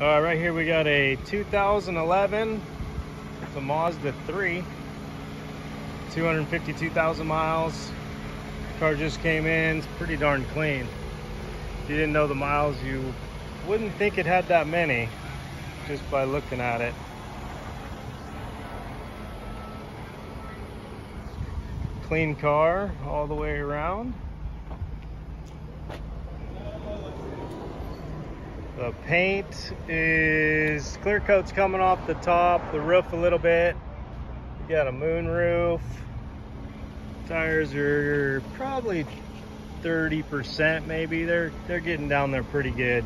Right here we got a 2011 it's a Mazda 3 252,000 miles. Car just came in it's pretty darn clean. If you didn't know the miles you wouldn't think it had that many just by looking at it. Clean car all the way around The paint is clear coat's coming off the top, the roof a little bit. You got a moon roof. Tires are probably 30% maybe. They're they're getting down there pretty good.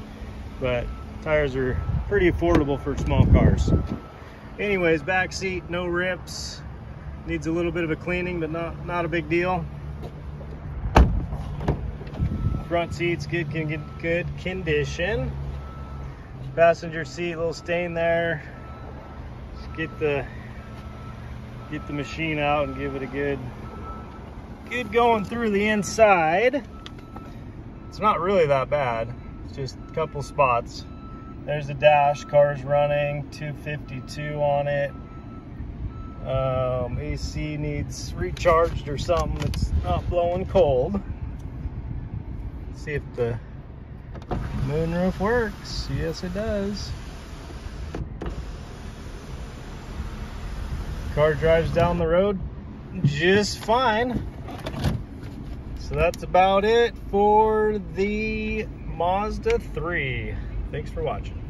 But tires are pretty affordable for small cars. Anyways, back seat, no rips. Needs a little bit of a cleaning, but not, not a big deal. Front seats, good, can get good condition passenger seat, little stain there. Just get the get the machine out and give it a good good going through the inside. It's not really that bad. It's just a couple spots. There's the dash, car's running, 252 on it. Um, AC needs recharged or something. It's not blowing cold. Let's see if the moonroof works. Yes, it does. Car drives down the road just fine. So that's about it for the Mazda 3. Thanks for watching.